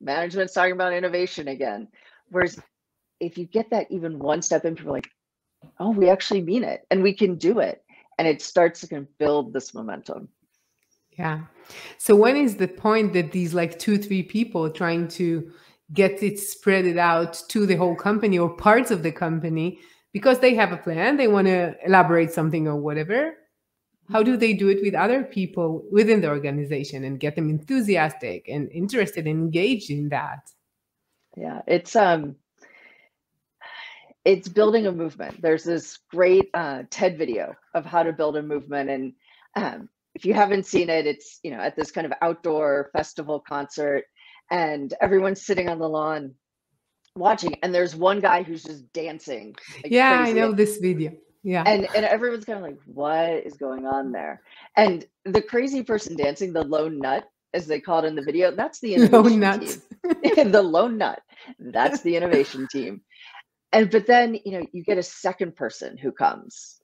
management's talking about innovation again. Whereas if you get that even one step in, people like, oh, we actually mean it and we can do it. And it starts to build this momentum. Yeah. So when is the point that these like two, three people trying to get it spread it out to the whole company or parts of the company because they have a plan, they want to elaborate something or whatever. How do they do it with other people within the organization and get them enthusiastic and interested and engaged in that? Yeah, it's um it's building a movement. There's this great uh, TED video of how to build a movement, and um, if you haven't seen it, it's you know at this kind of outdoor festival concert, and everyone's sitting on the lawn watching, and there's one guy who's just dancing. Like yeah, crazy. I know this video. Yeah, and and everyone's kind of like, what is going on there? And the crazy person dancing, the lone nut, as they call it in the video, that's the innovation lone team. the lone nut. That's the innovation team and but then you know you get a second person who comes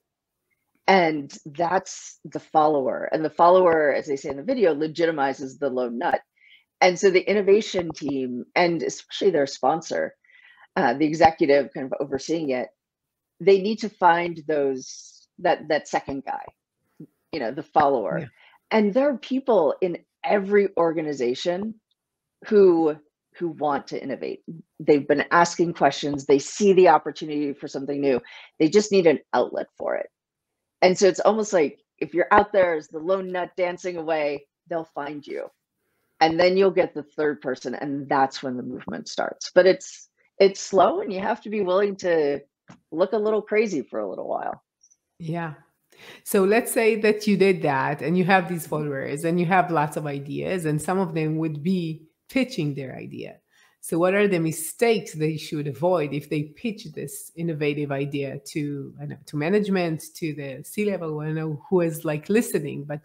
and that's the follower and the follower as they say in the video legitimizes the lone nut and so the innovation team and especially their sponsor uh, the executive kind of overseeing it they need to find those that that second guy you know the follower yeah. and there are people in every organization who who want to innovate. They've been asking questions, they see the opportunity for something new. They just need an outlet for it. And so it's almost like if you're out there as the lone nut dancing away, they'll find you. And then you'll get the third person and that's when the movement starts. But it's it's slow and you have to be willing to look a little crazy for a little while. Yeah. So let's say that you did that and you have these mm-hmm. followers and you have lots of ideas and some of them would be pitching their idea. So, what are the mistakes they should avoid if they pitch this innovative idea to know, to management, to the C level? I know who is like listening, but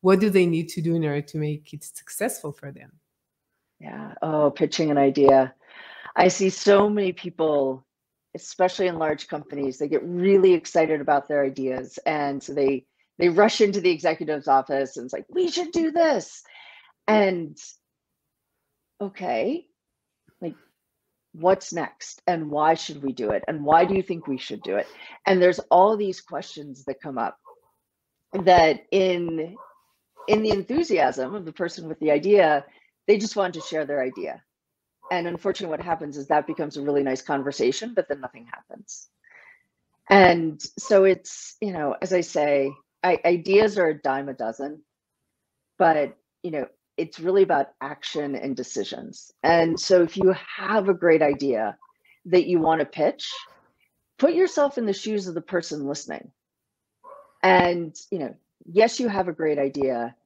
what do they need to do in order to make it successful for them? Yeah. Oh, pitching an idea. I see so many people, especially in large companies, they get really excited about their ideas, and so they they rush into the executive's office and it's like, we should do this, and okay, like what's next and why should we do it and why do you think we should do it? And there's all these questions that come up that in in the enthusiasm of the person with the idea, they just want to share their idea. And unfortunately, what happens is that becomes a really nice conversation, but then nothing happens. And so it's, you know, as I say, I, ideas are a dime a dozen, but, you know, it's really about action and decisions. And so if you have a great idea that you want to pitch, put yourself in the shoes of the person listening. And, you know, yes, you have a great idea.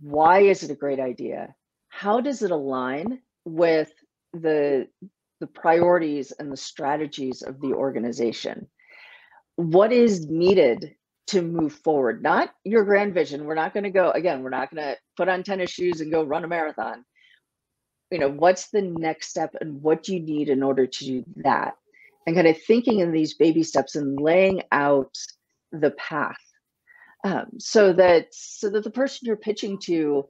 Why is it a great idea? How does it align with the the priorities and the strategies of the organization? What is needed to move forward, not your grand vision. We're not going to go, again, we're not going to put on tennis shoes and go run a marathon. You know, what's the next step and what do you need in order to do that? And kind of thinking in these baby steps and laying out the path um, so that so that the person you're pitching to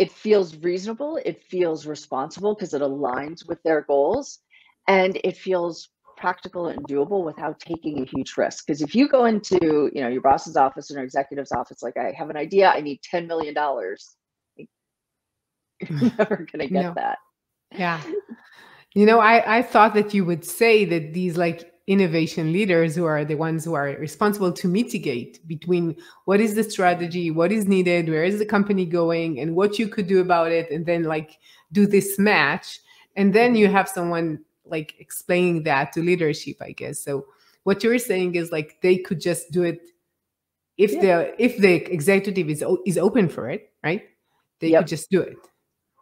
it feels reasonable it feels responsible because it aligns with their goals and it feels practical and doable without taking a huge risk. Because if you go into, you know, your boss's office or executive's office, like I have an idea, I need $10 million, you're mm. never gonna get no. that. Yeah. You know, I, I thought that you would say that these like innovation leaders who are the ones who are responsible to mitigate between what is the strategy, what is needed, where is the company going, and what you could do about it, and then like do this match. And then you have someone like explaining that to leadership i guess so what you're saying is like they could just do it if yeah. the if the executive is is open for it right they yep. could just do it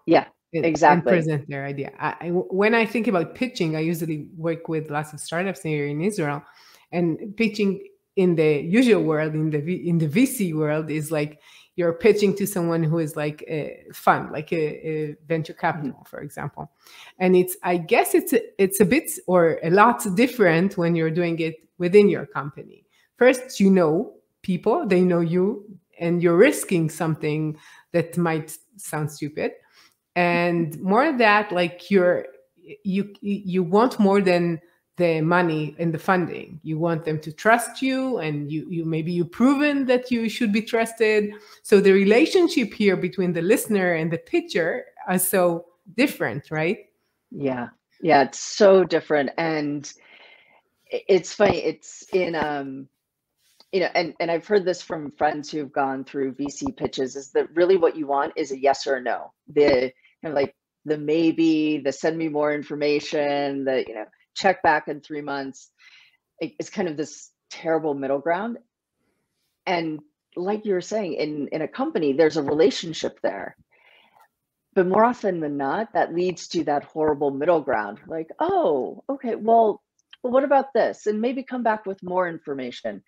yeah exactly present their idea I, I, when i think about pitching i usually work with lots of startups here in israel and pitching in the usual world in the in the vc world is like you're pitching to someone who is like a fund, like a, a venture capital, mm-hmm. for example. And it's, I guess it's a, it's a bit or a lot different when you're doing it within your company. First, you know people, they know you, and you're risking something that might sound stupid. And more that like you're you you want more than the money and the funding. You want them to trust you and you you maybe you've proven that you should be trusted. So the relationship here between the listener and the pitcher are so different right? Yeah. Yeah it's so different. And it's funny it's in um you know and and i've heard this from friends who've gone through vc pitches is that really what you want is a yes or a no. The kind of like the maybe the send me more information the you know check back in three months it's kind of this terrible middle ground. And like you were saying in in a company there's a relationship there. But more often than not that leads to that horrible middle ground like oh okay well well what about this? And maybe come back with more information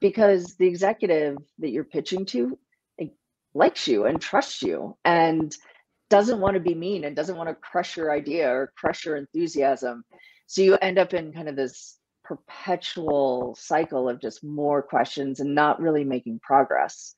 because the executive that you're pitching to likes you and trusts you. And doesn't want to be mean and doesn't want to crush your idea or crush your enthusiasm. So you end up in kind of this perpetual cycle of just more questions and not really making progress.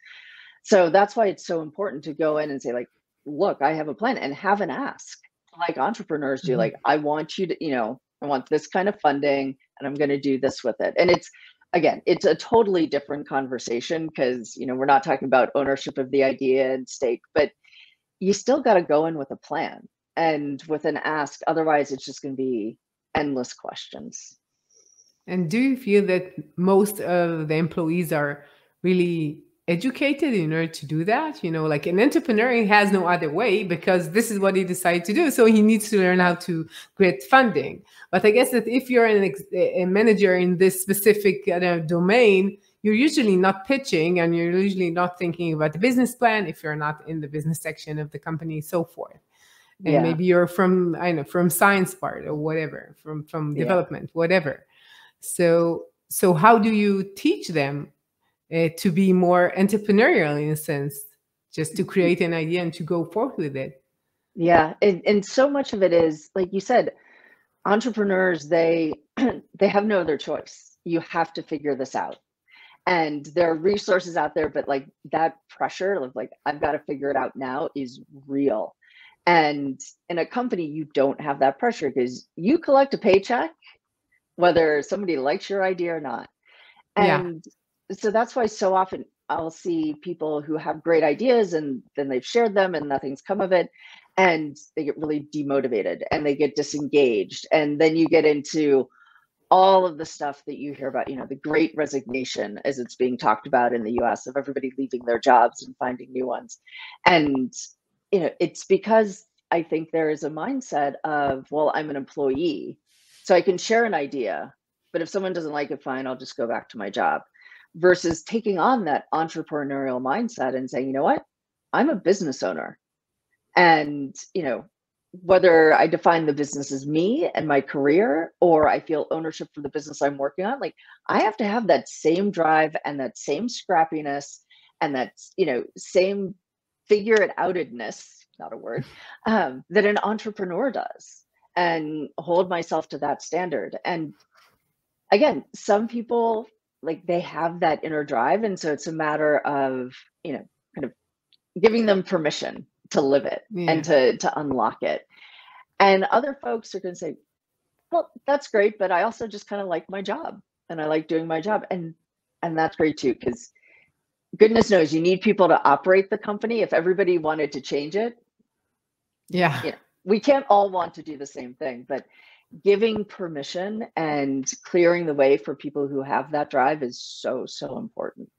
So that's why it's so important to go in and say, like, look, I have a plan and have an ask like entrepreneurs do. Mm-hmm. Like, I want you to, you know, I want this kind of funding and I'm going to do this with it. And it's, again, it's a totally different conversation because, you know, we're not talking about ownership of the idea and stake, but you still got to go in with a plan and with an ask. Otherwise, it's just going to be endless questions. And do you feel that most of the employees are really educated in order to do that? You know, like an entrepreneur has no other way because this is what he decided to do. So he needs to learn how to get funding. But I guess that if you're an a manager in this specific uh, domain, you're usually not pitching and you're usually not thinking about the business plan if you're not in the business section of the company so forth. And yeah. maybe you're from i know from science part or whatever from from yeah. development whatever. So so how do you teach them uh, to be more entrepreneurial in a sense just to create an idea and to go forth with it? Yeah and, and so much of it is like you said entrepreneurs they they have no other choice. You have to figure this out and there are resources out there but like that pressure of like i've got to figure it out now is real. And in a company you don't have that pressure because you collect a paycheck whether somebody likes your idea or not. And yeah. so that's why so often i'll see people who have great ideas and then they've shared them and nothing's come of it and they get really demotivated and they get disengaged. And then you get into all of the stuff that you hear about, you know, the great resignation as it's being talked about in the US of everybody leaving their jobs and finding new ones. And, you know, it's because I think there is a mindset of, well, I'm an employee, so I can share an idea, but if someone doesn't like it, fine, I'll just go back to my job. Versus taking on that entrepreneurial mindset and saying, you know what, I'm a business owner. And, you know, whether I define the business as me and my career or I feel ownership for the business I'm working on, like I have to have that same drive and that same scrappiness and that, you know, same figure it outedness, not a word, um, that an entrepreneur does and hold myself to that standard. And again, some people like they have that inner drive. And so it's a matter of, you know, kind of giving them permission to live it yeah. and to to unlock it. And other folks are going to say, "Well, that's great, but I also just kind of like my job and I like doing my job." And and that's great too cuz goodness knows you need people to operate the company if everybody wanted to change it. Yeah. You know, we can't all want to do the same thing, but giving permission and clearing the way for people who have that drive is so so important.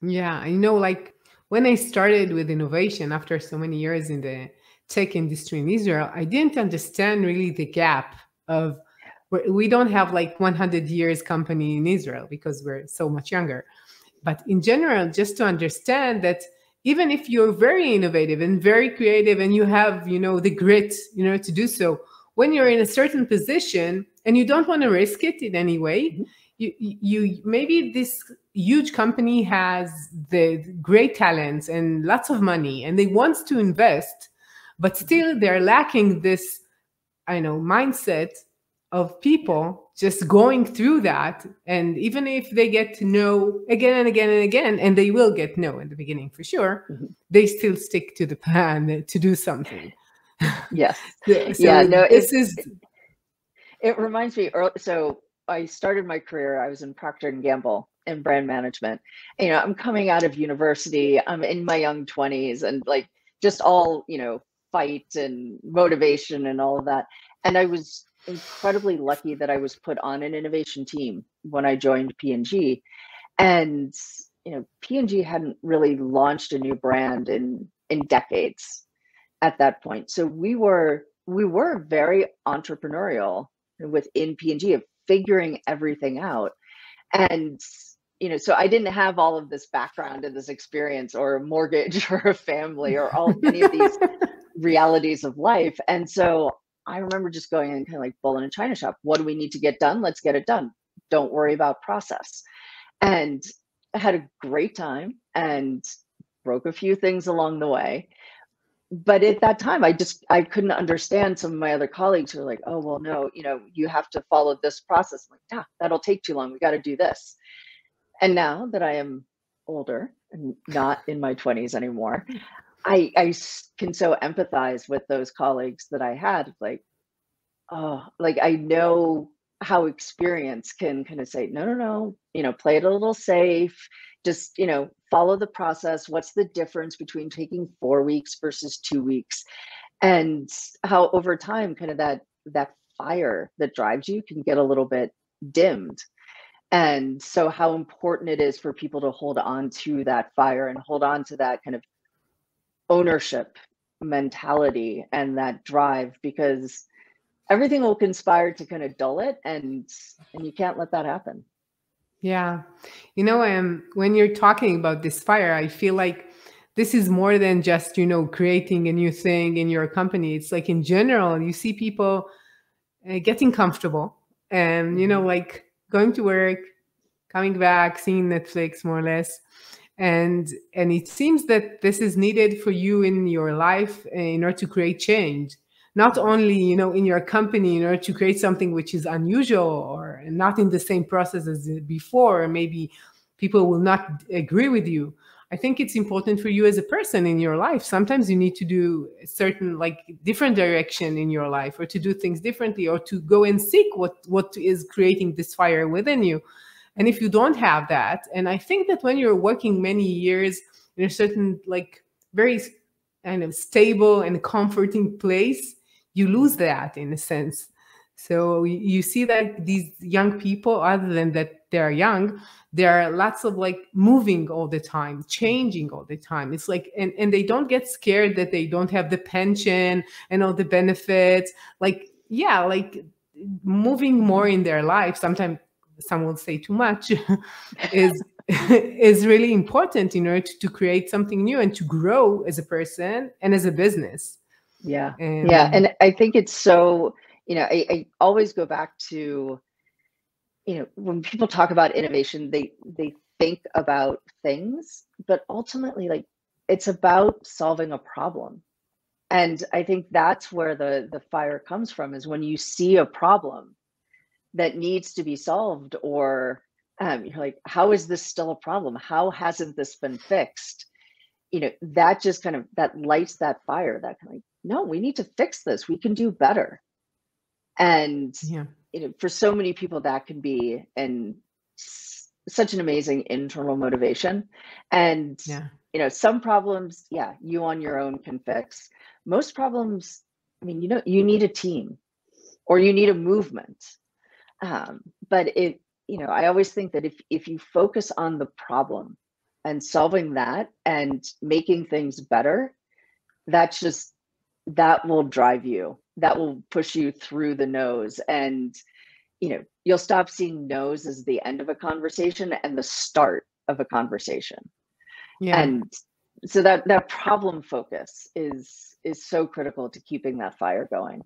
Yeah, I know like when I started with innovation after so many years in the tech industry in Israel, I didn't understand really the gap of we don't have like 100 years company in Israel because we're so much younger. But in general, just to understand that even if you're very innovative and very creative and you have, you know, the grit, you know, to do so, when you're in a certain position and you don't want to risk it in any way, mm-hmm you, you maybe this huge company has the great talents and lots of money and they want to invest but still they're lacking this i know mindset of people just going through that and even if they get to know again and again and again and they will get no in the beginning for sure mm-hmm. they still stick to the plan to do something Yes. so, yeah. No. This is. It reminds me. So I started my career. I was in Procter and Gamble in brand management. You know, I'm coming out of university. I'm in my young 20s, and like just all you know, fight and motivation and all of that. And I was incredibly lucky that I was put on an innovation team when I joined P&G. And you know, P&G hadn't really launched a new brand in in decades at that point. So we were we were very entrepreneurial within P&G of figuring everything out. And you know, so I didn't have all of this background and this experience or a mortgage or a family or all any of these realities of life. And so I remember just going in kind of like bull in a china shop. What do we need to get done? Let's get it done. Don't worry about process. And I had a great time and broke a few things along the way. But at that time, I just I couldn't understand some of my other colleagues who were like, "Oh well, no, you know, you have to follow this process." I'm like, "Yeah, that'll take too long. We got to do this." And now that I am older and not in my 20s anymore, I I can so empathize with those colleagues that I had. Like, oh, like I know how experience can kind of say, no, no, no, you know, play it a little safe. Just you know, follow the process. What's the difference between taking four weeks versus two weeks? And how over time, kind of that that fire that drives you can get a little bit dimmed and so how important it is for people to hold on to that fire and hold on to that kind of ownership mentality and that drive because everything will conspire to kind of dull it and and you can't let that happen. Yeah. You know um when you're talking about this fire i feel like this is more than just you know creating a new thing in your company. It's like in general you see people uh, getting comfortable and you know mm-hmm. like going to work coming back seeing netflix more or less. And and it seems that this is needed for you in your life in order to create change. Not only you know in your company in order to create something which is unusual or not in the same process as before. Maybe people will not agree with you i think it's important for you as a person in your life sometimes you need to do a certain like different direction in your life or to do things differently or to go and seek what what is creating this fire within you and if you don't have that, and I think that when you're working many years in a certain, like, very kind of stable and comforting place, you lose that in a sense. So you see that these young people, other than that they're young, there are lots of like moving all the time, changing all the time. It's like, and, and they don't get scared that they don't have the pension and all the benefits. Like, yeah, like moving more in their life. Sometimes some will say too much is is really important in order to, to, create something new and to grow as a person and as a business yeah and, yeah and i think it's so you know I, I always go back to you know when people talk about innovation they they think about things but ultimately like it's about solving a problem. And i think that's where the the fire comes from is when you see a problem that needs to be solved or um, you're like how is this still a problem? How hasn't this been fixed? You know that just kind of that lights that fire that kind of like no we need to fix this. We can do better. And yeah. You know for so many people that can be and such an amazing internal motivation and yeah. you know some problems yeah you on your own can fix most problems i mean you know you need a team or you need a movement um, but it, you know, I always think that if if you focus on the problem and solving that and making things better, that's just that will drive you. That will push you through the nose and you know, you'll stop seeing nose as the end of a conversation and the start of a conversation. Yeah. And so that that problem focus is is so critical to keeping that fire going.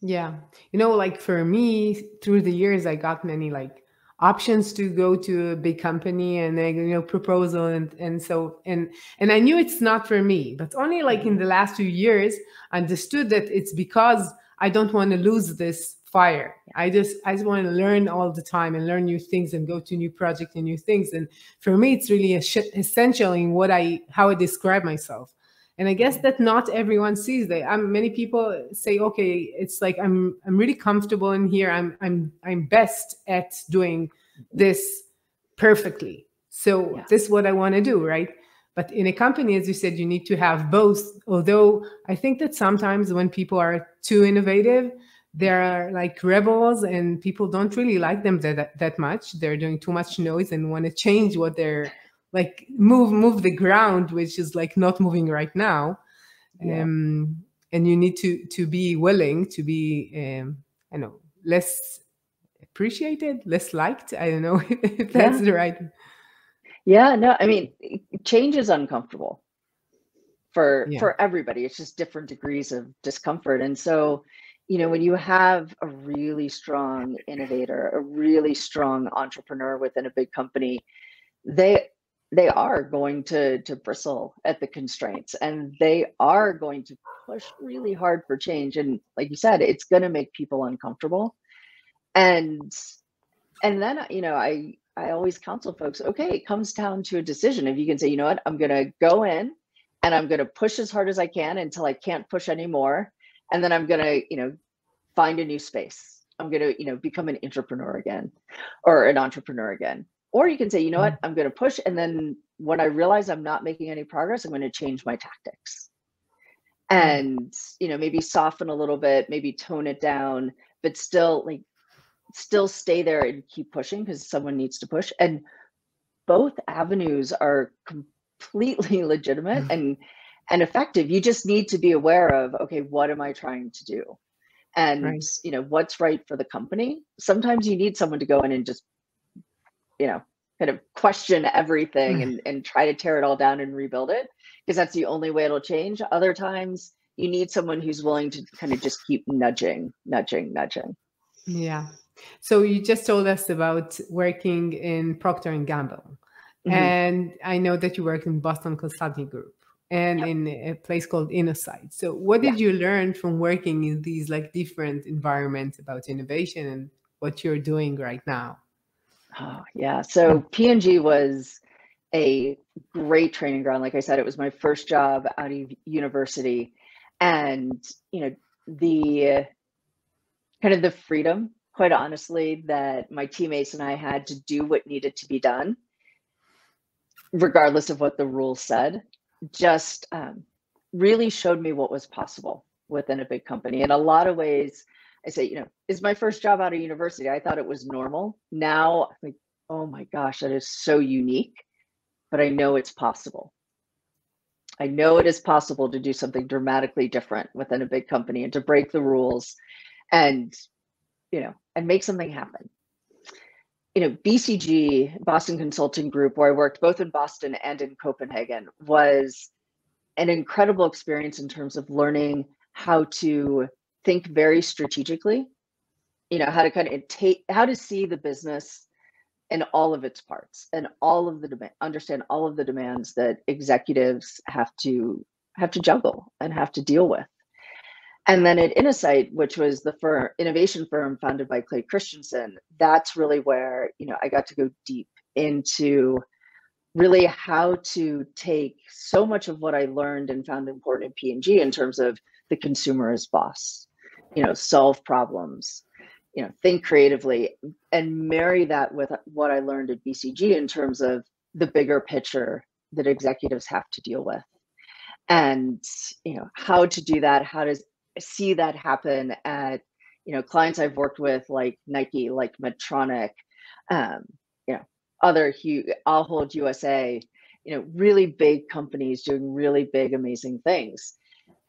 Yeah. You know, like for me, through the years, I got many like options to go to a big company and a you know, proposal and and so and and I knew it's not for me, but only like in the last few years, I understood that it's because I don't want to lose this fire. I just I just want to learn all the time and learn new things and go to new projects and new things. And for me, it's really essential in what I how I describe myself and i guess that not everyone sees that. Um, many people say okay it's like i'm i'm really comfortable in here. I'm i'm i'm best at doing this perfectly. So yeah. this is what i want to do right? But in a company as you said you need to have both. Although i think that sometimes when people are too innovative they're like rebels and people don't really like them that, that much. They're doing too much noise and want to change what they're like move move the ground which is like not moving right now yeah. um and you need to to be willing to be um i know less appreciated less liked i don't know if that's yeah. the right yeah no i mean change is uncomfortable for yeah. for everybody it's just different degrees of discomfort and so you know when you have a really strong innovator a really strong entrepreneur within a big company they they are going to to bristle at the constraints and they are going to push really hard for change and like you said it's going to make people uncomfortable. And and then you know i i always counsel folks okay it comes down to a decision. If you can say you know what? I'm going to go in and i'm going to push as hard as i can until i can't push anymore and then i'm going to you know find a new space. I'm going to you know become an entrepreneur again or an entrepreneur again or you can say, you know what, mm-hmm. I'm going to push. And then when I realize I'm not making any progress, I'm going to change my tactics. Mm-hmm. And, you know, maybe soften a little bit, maybe tone it down, but still like still stay there and keep pushing because someone needs to push. And both avenues are completely legitimate mm-hmm. and and effective. You just need to be aware of, okay, what am I trying to do? And right. you know, what's right for the company. Sometimes you need someone to go in and just you know kind of question everything mm. and, and try to tear it all down and rebuild it because that's the only way it'll change other times you need someone who's willing to kind of just keep nudging nudging nudging yeah so you just told us about working in procter and gamble mm-hmm. and i know that you worked in boston consulting group and yep. in a place called Innosight. So, what did yeah. you learn from working in these like different environments about innovation and what you're doing right now? Oh, yeah. So P&G was a great training ground. Like I said, it was my first job out of university. And, you know, the kind of the freedom, quite honestly, that my teammates and I had to do what needed to be done, regardless of what the rules said, just um, really showed me what was possible within a big company. In a lot of ways, I say, you know, is my first job out of university. I thought it was normal. Now, I'm like, oh my gosh, that is so unique, but I know it's possible. I know it is possible to do something dramatically different within a big company and to break the rules and, you know, and make something happen. You know, BCG, Boston Consulting Group, where I worked both in Boston and in Copenhagen, was an incredible experience in terms of learning how to think very strategically you know how to kind of take how to see the business in all of its parts and all of the demand understand all of the demands that executives have to have to juggle and have to deal with. And then at Innosight, which was the firm innovation firm founded by Clay Christensen, that's really where you know I got to go deep into really how to take so much of what I learned and found important in P&G in terms of the consumer as boss you know solve problems you know think creatively and marry that with what i learned at bcg in terms of the bigger picture that executives have to deal with. And you know how to do that how to see that happen at you know clients i've worked with like nike like medtronic um, you know other huge Ahold USA you know really big companies doing really big amazing things.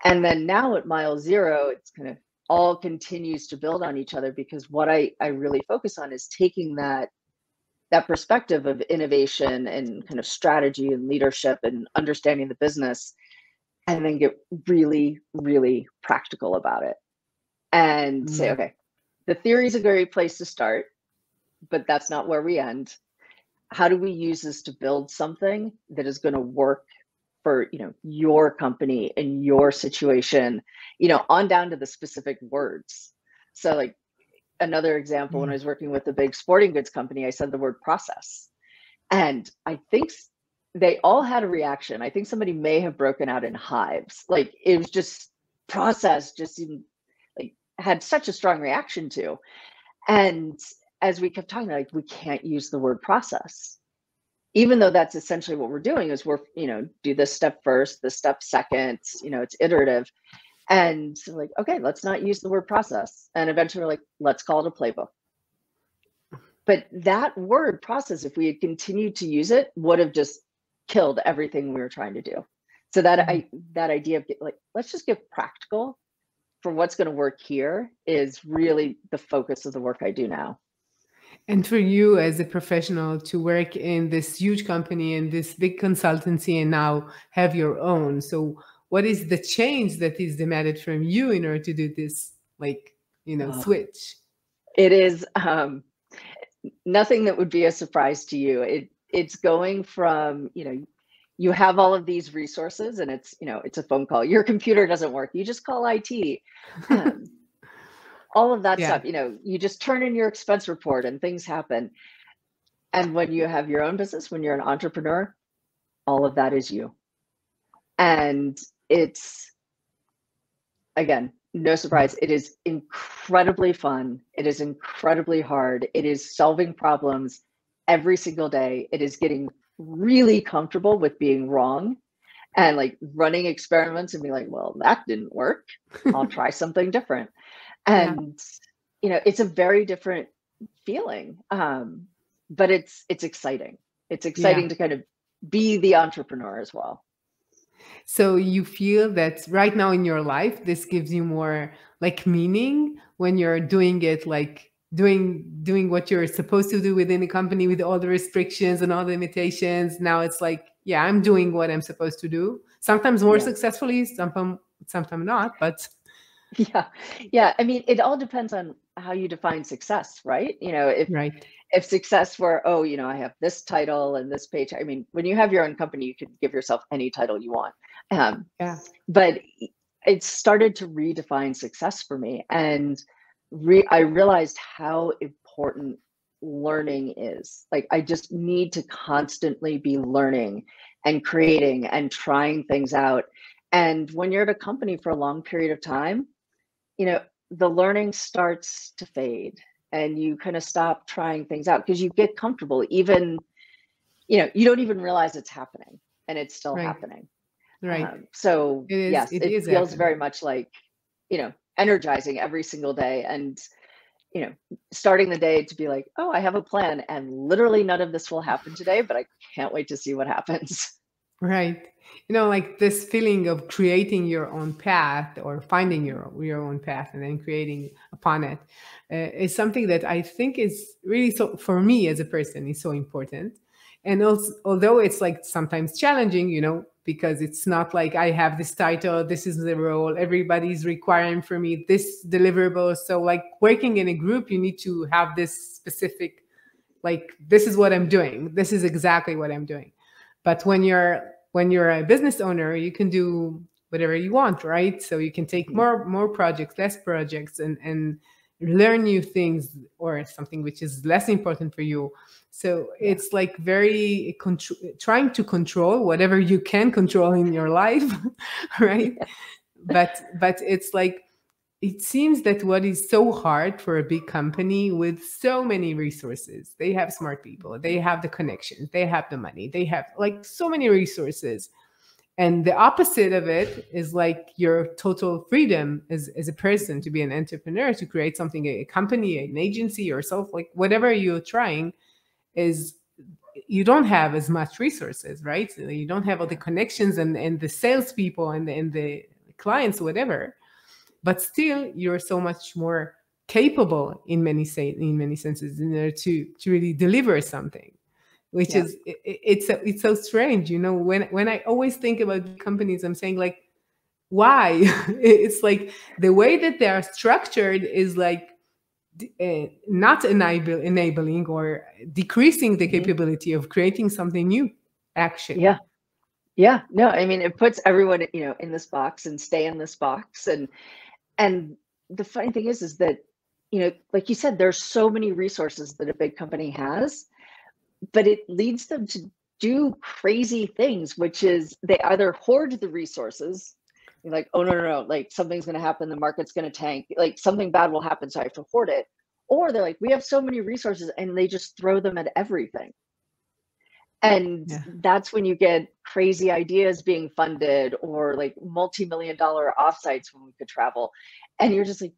And then now at MileZero it's kind of all continues to build on each other because what I, I really focus on is taking that that perspective of innovation and kind of strategy and leadership and understanding the business and then get really really practical about it and mm-hmm. say okay the theory is a great place to start but that's not where we end how do we use this to build something that is going to work for you know your company and your situation you know on down to the specific words so like another example mm when i was working with a big sporting goods company i said the word process and i think they all had a reaction. I think somebody may have broken out in hives. Like it was just process just seemed like had such a strong reaction to. And as we kept talking, like we can't use the word process. Even though that's essentially what we're doing is we're, you know, do this step first, this step second, you know, it's iterative. And so like, okay, let's not use the word process. And eventually we're like, let's call it a playbook. But that word process, if we had continued to use it, would have just killed everything we were trying to do. So that I Mhm. that idea of like let's just get practical for what's going to work here is really the focus of the work I do now. And for you as a professional to work in this huge company and this big consultancy and now have your own. So what is the change that is demanded from you in order to do this like, you know, Oh. switch? It is um, nothing that would be a surprise to you. It it's going from you know you have all of these resources and it's you know it's a phone call. Your computer doesn't work. You just call IT. Um, all of that Yeah. stuff. You know, you just turn in your expense report and things happen. And when you have your own business, when you're an entrepreneur, all of that is you. And it's again, no surprise, it is incredibly fun. It is incredibly hard. It is solving problems every single day. It is getting really comfortable with being wrong and like running experiments and be like, well, that didn't work. I'll try something different. Yeah. And you know, it's a very different feeling. Um, but it's it's exciting. It's exciting to kind of be the entrepreneur as well. So you feel that right now in your life, this gives you more like meaning when you're doing it, like doing doing what you're supposed to do within the company with all the restrictions and all the limitations. Now it's like, yeah, I'm doing what I'm supposed to do. Sometimes more Yeah. successfully, sometimes sometimes not. But Yeah. Yeah. I mean, it all depends on how you define success, right? You know, if right, if success were, oh, you know, I have this title and this page. I mean, when you have your own company, you can give yourself any title you want. Um, yeah, but it started to redefine success for me and re- i realized how important learning is like i just need to constantly be learning and creating and trying things out and when you're at a company for a long period of time you know the learning starts to fade and you kind of stop trying things out because you get comfortable even you know you don't even realize it's happening and it's still Right. happening right. um, so It is- yes, it feels very much like you know energizing every single day, and you know starting the day to be like, oh, I have a plan, and literally none of this will happen today, but I can't wait to see what happens. Right. You know, like this feeling of creating your own path or finding your your own path and then creating upon it uh, is something that I think is really so for me as a person is so important. And also, although it's like sometimes challenging, you know, because it's not like I have this title, this is the role, everybody's requiring for me this deliverable. So, like working in a group, you need to have this specific, like, this is what I'm doing. This is exactly what I'm doing but when you're when you're a business owner you can do whatever you want right? So you can take Mhm. more more projects less projects and and learn new things or something which is less important for you. So it's like very trying to control whatever you can control in your life right? But but it's like it seems that what is so hard for a big company with so many resources they have smart people they have the connections they have the money they have like so many resources. And the opposite of it is like your total freedom as, as a person to be an entrepreneur to create something a company an agency yourself like whatever you're trying is you don't have as much resources right? You don't have all the connections and and the salespeople and and the clients whatever but still you're so much more capable in many say in many senses in order to to really deliver something which Yeah. is it, it's so, it's so strange you know when when i always think about companies i'm saying like why it's like the way that they are structured is like uh, not enable, enabling or decreasing the Mhm. capability of creating something new actually Yeah. Yeah. No, I mean, it puts everyone, you know, in this box and stay in this box. And and the funny thing is, is that, you know, like you said, there's so many resources that a big company has, but it leads them to do crazy things, which is they either hoard the resources, like, oh no, no, no, like something's gonna happen, the market's gonna tank, like something bad will happen, so I have to hoard it. Or they're like, we have so many resources and they just throw them at everything. And yeah. that's when you get crazy ideas being funded or like multi-million dollar offsites when we could travel. And you're just like,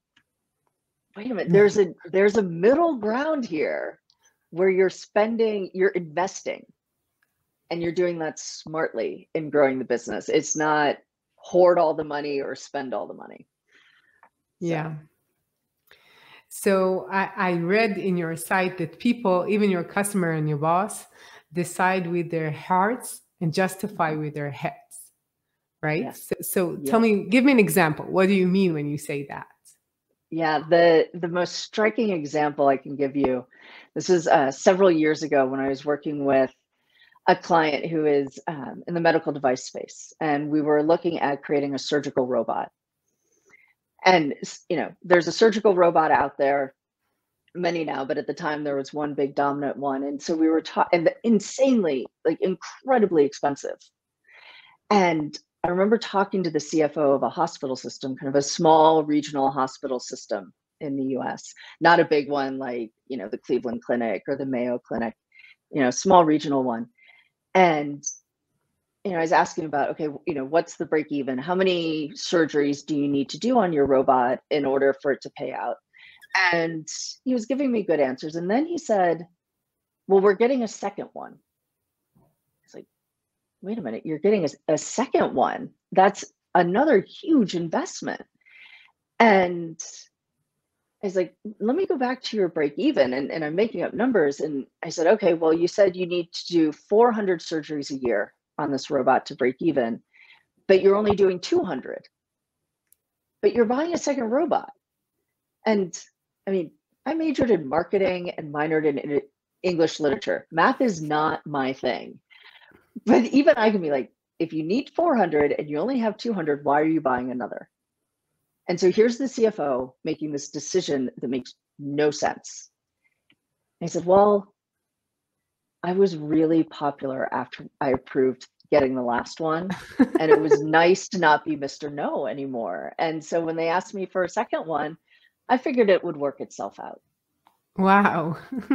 wait a minute, there's a there's a middle ground here where you're spending, you're investing and you're doing that smartly in growing the business. It's not hoard all the money or spend all the money. So. Yeah. So I, I read in your site that people, even your customer and your boss, decide with their hearts and justify with their heads, right? So, so tell me, give me an example. What do you mean when you say that? Yeah, the the most striking example I can give you. This is uh, several years ago when I was working with a client who is um, in the medical device space, and we were looking at creating a surgical robot. And you know, there's a surgical robot out there, many now, but at the time there was one big dominant one, and so we were taught talking insanely, like incredibly expensive. And I remember talking to the CFO of a hospital system, kind of a small regional hospital system in the US, not a big one like, you know, the Cleveland Clinic or the Mayo Clinic, you know, small regional one. And you know, I was asking about, okay, you know, what's the break even? How many surgeries do you need to do on your robot in order for it to pay out? And he was giving me good answers. And then he said, well, we're getting a second one. It's like, wait a minute, you're getting a, a second one. That's another huge investment. And I was like, let me go back to your break even. And, and I'm making up numbers. And I said, okay, well, you said you need to do 400 surgeries a year on this robot to break even, but you're only doing 200. But you're buying a second robot. And I mean, I majored in marketing and minored in English literature. Math is not my thing. But even I can be like, if you need 400 and you only have 200, why are you buying another? And so here's the CFO making this decision that makes no sense. I said, Well, I was really popular after I approved getting the last one. and it was nice to not be Mr. No anymore. And so when they asked me for a second one, I figured it would work itself out. Wow.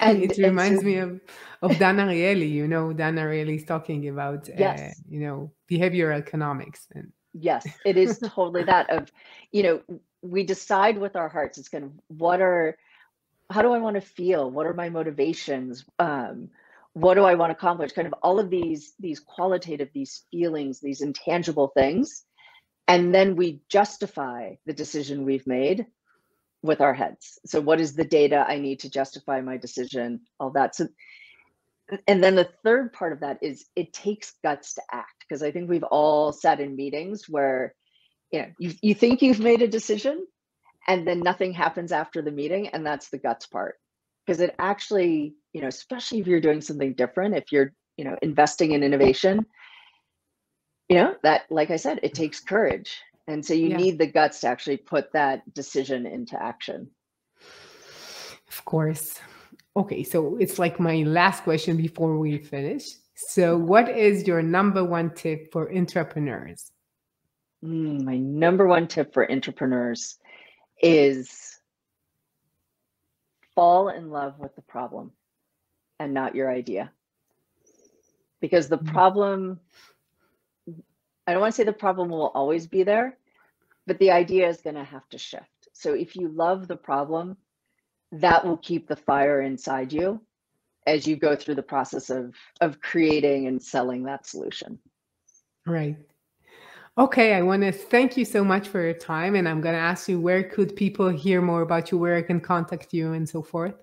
and it reminds so, me of, of Dan Ariely, you know, Dan Ariely is talking about, uh, yes. uh, you know, behavioral economics. And yes it is totally that of you know we decide with our hearts it's kind of what are how do i want to feel what are my motivations um what do i want to accomplish kind of all of these these qualitative these feelings these intangible things and then we justify the decision we've made with our heads. So what is the data i need to justify my decision all that? So and then the third part of that is it takes guts to act because I think we've all sat in meetings where you know you, you think you've made a decision and then nothing happens after the meeting and that's the guts part. Because it actually you know especially if you're doing something different if you're you know investing in innovation you know that like i said it takes courage and so you yeah. need the guts to actually put that decision into action of course Okay, so it's like my last question before we finish. So, what is your number one tip for entrepreneurs? Mm, my number one tip for entrepreneurs is fall in love with the problem and not your idea. Because the mm. problem, I don't want to say the problem will always be there, but the idea is going to have to shift. So, if you love the problem, that will keep the fire inside you as you go through the process of of creating and selling that solution. Right. Okay i want to thank you so much for your time and i'm going to ask you where could people hear more about you where i can contact you and so forth?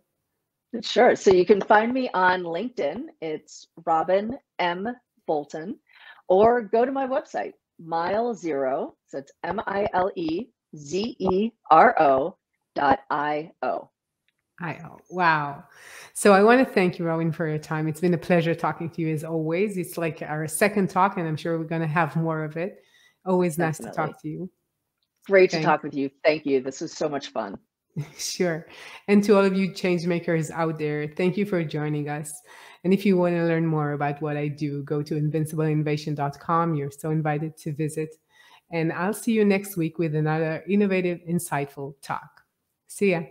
Sure so you can find me on linkedin. It's Robyn M. Bolton or go to my website MileZero so it's m-i-l-e-z-e-r-o dot i-o I oh, wow. So I want to thank you, Rowan, for your time. It's been a pleasure talking to you as always. It's like our second talk, and I'm sure we're going to have more of it. Always Definitely. nice to talk to you. Great thank to talk with you. Thank you. This was so much fun. sure. And to all of you change makers out there, thank you for joining us. And if you want to learn more about what I do, go to invincibleinnovation.com. You're so invited to visit. And I'll see you next week with another innovative, insightful talk. See ya.